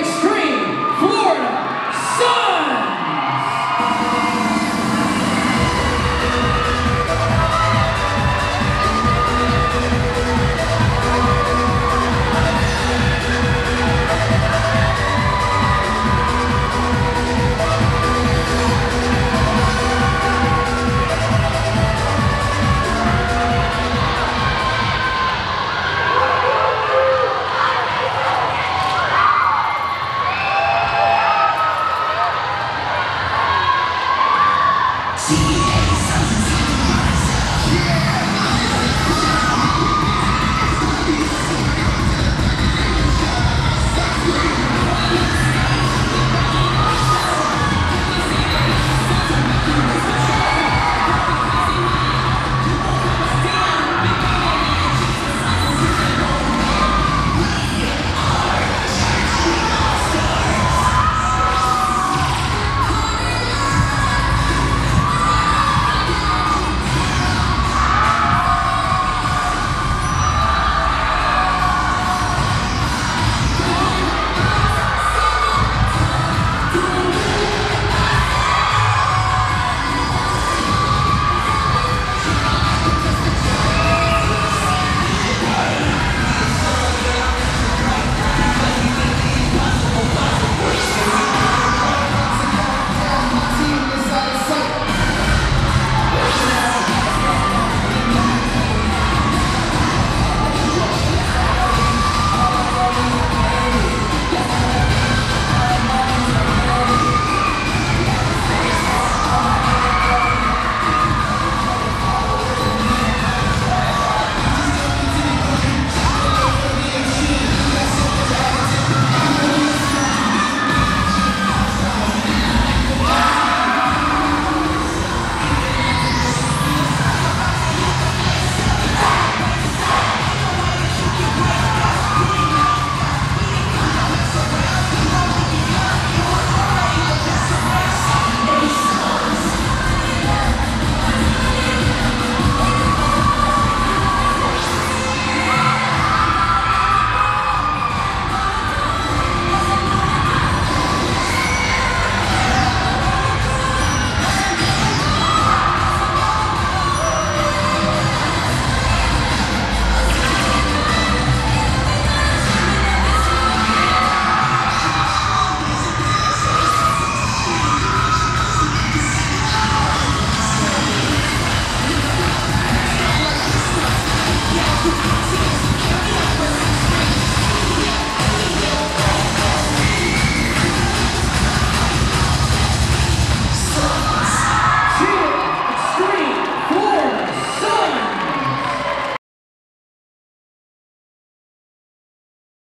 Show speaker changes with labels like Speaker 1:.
Speaker 1: extreme